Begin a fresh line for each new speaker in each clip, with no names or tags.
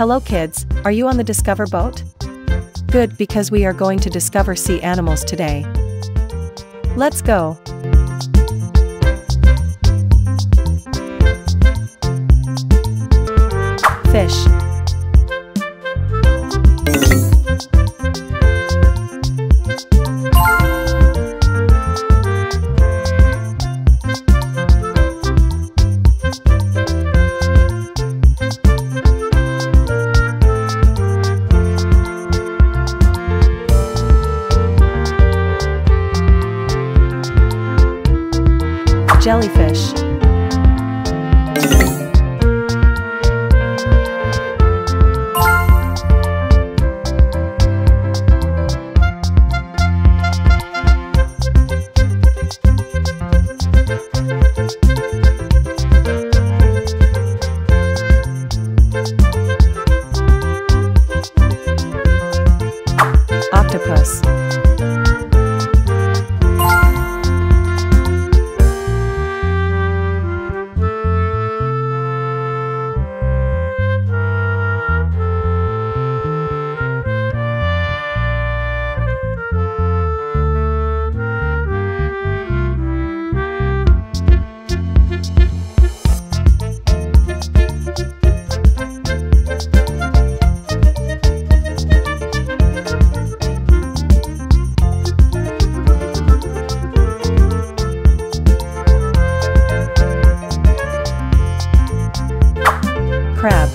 Hello kids, are you on the Discover boat? Good because we are going to discover sea animals today. Let's go. Fish. Jellyfish. Crab.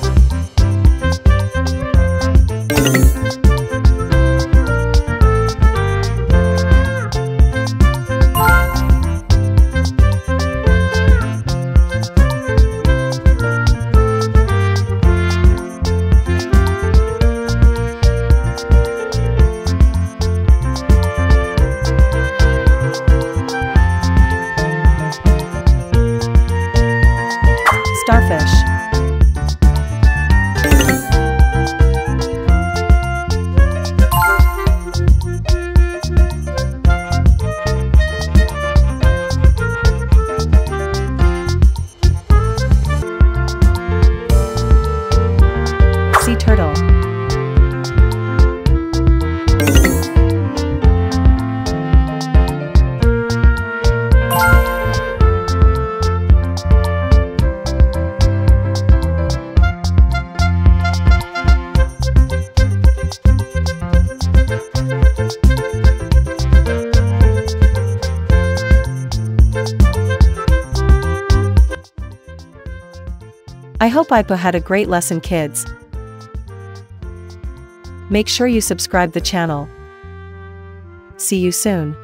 Starfish. I hope IPA had a great lesson kids. Make sure you subscribe the channel. See you soon.